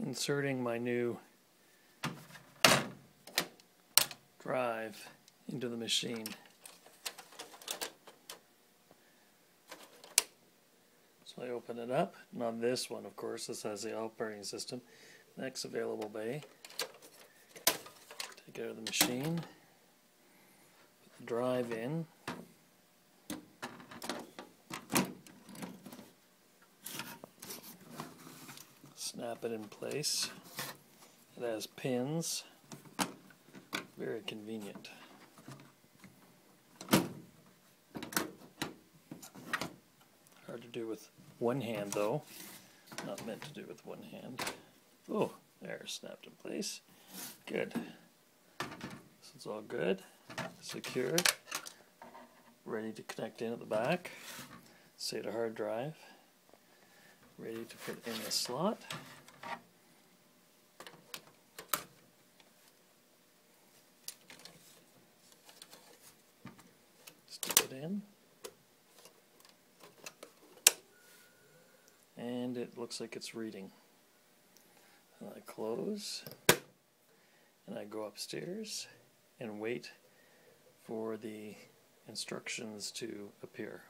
inserting my new drive into the machine. So I open it up, not this one of course, this has the operating system. Next available bay. Take out of the machine, put the drive in, snap it in place. It has pins, very convenient. Hard to do with one hand though, not meant to do with one hand. Oh, there, snapped in place. Good. This is all good, secure, ready to connect in at the back. SATA hard drive ready to put in the slot. Stick it in. And it looks like it's reading. And I close and I go upstairs and wait for the instructions to appear.